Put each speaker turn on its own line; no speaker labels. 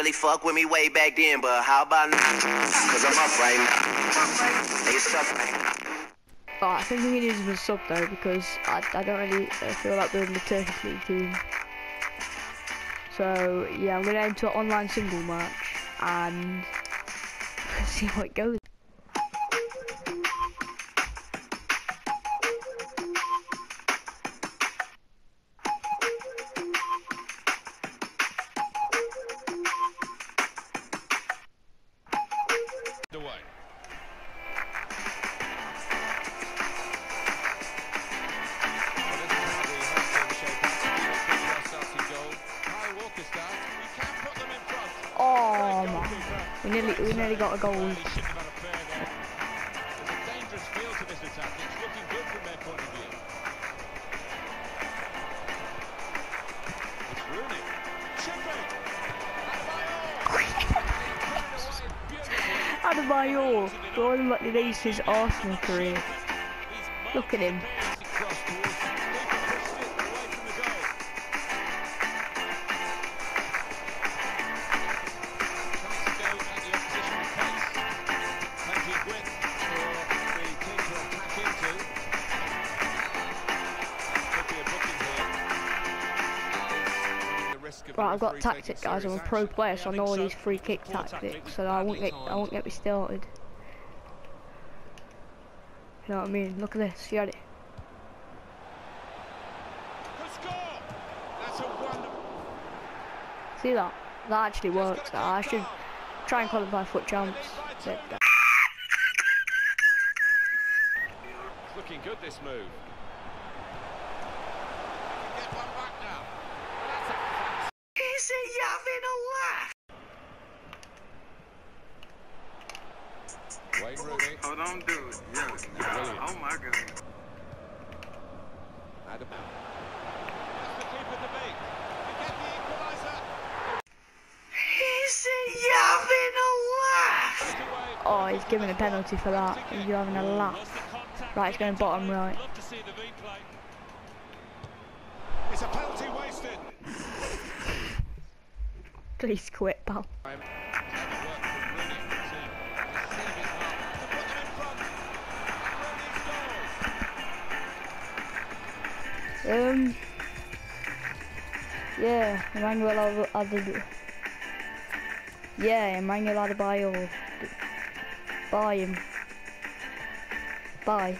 really fuck with me way back then, but how about now? Cause I'm up right now. Hey, it's up right now.
Oh, I think we as a sub though because I, I don't really feel like building the Turkish League team. So yeah, I'm gonna enter an online single match and see how it goes. We nearly we nearly got a goal.
They shouldn't have had a fair there. There's a dangerous
Right, I've got tactic, guys. I'm a pro player, so I know all these free kick tactics. So I won't get I won't get me started. You know what I mean? Look at this. You
a wonderful.
See that? That actually works. I should try and qualify foot
It's looking good this move. Get one.
Is he having a laugh?
Wayne Rooney.
Oh, don't do it. Yo, oh my god.
Adam. That's the keeper debate. You get the equaliser.
Is he having a laugh?
Oh, he's giving a penalty for that. He's having a laugh. Right, it's going bottom right.
Love to see the replay. It's a penalty wasted. And Rooney's goal.
Um. Yeah, Emmanuel Ad- Ad- Yeah, Emmanuel Adebayor. Buy him. Bye.